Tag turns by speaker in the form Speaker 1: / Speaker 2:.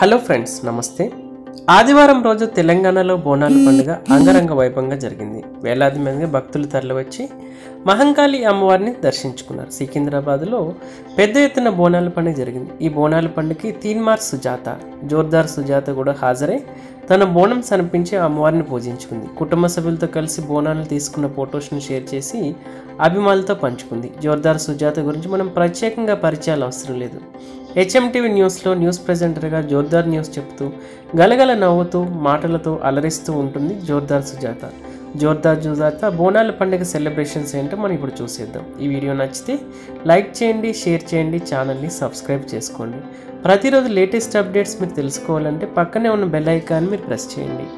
Speaker 1: Hello friends నమస్తే. ఆదివారం రోజు తెలంగాణలో బోనాల పండుగ అంగరంగ వైభవంగా జరిగింది. వేలాది మంది భక్తులు తరలివచ్చి మహంకాళి అమ్మవారిని దర్శించుకున్నారు. సికింద్రాబాద్లో పెద్ద ఎత్తున బోనాల పండుగ జరిగింది. ఈ బోనాల పండుగకి తీన్మార్ సుజాత జోర్దార్ సుజాత కూడా హాజరై తన బోనం సమర్పించి అమ్మవారిని పూజించుకుంది. కుటుంబ సభ్యులతో కలిసి బోనాలు తీసుకున్న ఫొటోస్ను షేర్ చేసి అభిమానులతో పంచుకుంది. జోర్దార్ సుజాత గురించి మనం ప్రత్యేకంగా పరిచయాలు అవసరం లేదు. హెచ్ఎంటీవీ న్యూస్లో న్యూస్ ప్రెజెంటర్గా జోర్దార్ న్యూస్ చెప్తూ గలగల నవ్వుతూ మాటలతో అలరిస్తూ ఉంటుంది జోర్దార్ సుజాత. జోర్దార్ జుజాత బోనాల పండుగ సెలబ్రేషన్స్ ఏంటో మనం ఇప్పుడు చూసేద్దాం. ఈ వీడియో నచ్చితే లైక్ చేయండి షేర్ చేయండి ఛానల్ని సబ్స్క్రైబ్ చేసుకోండి. ప్రతిరోజు లేటెస్ట్ అప్డేట్స్ మీరు తెలుసుకోవాలంటే పక్కనే ఉన్న బెల్ ఐకాన్ మీరు ప్రెస్ చేయండి.